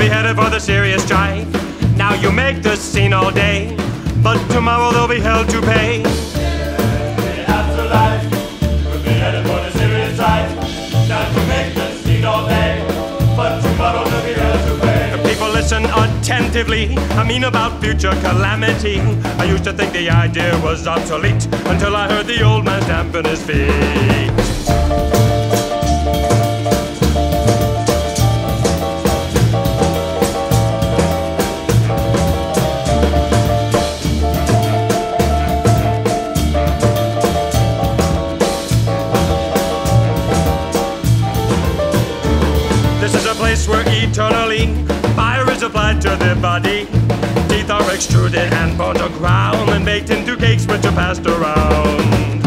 be headed for the serious strike. Now you make the scene all day, but tomorrow they'll be held to pay. listen attentively. I mean about future calamity. I used to think the idea was obsolete until I heard the old man stamping his feet. This is a eternally fire is applied to the body. Teeth are extruded and bones are ground and baked into cakes which are passed around.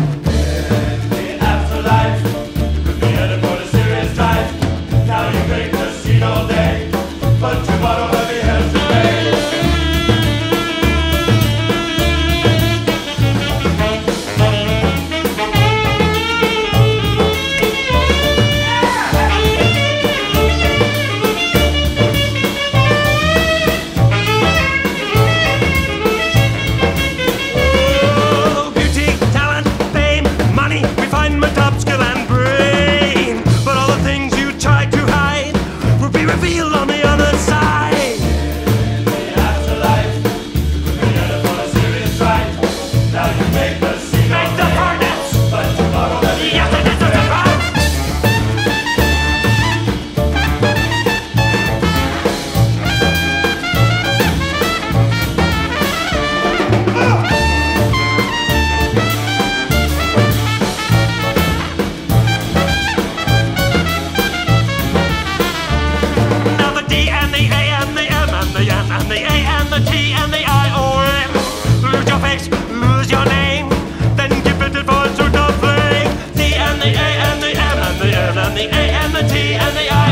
The A and the T and the I O M. Lose your face, lose your name, the A and the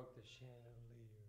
broke the chandelier.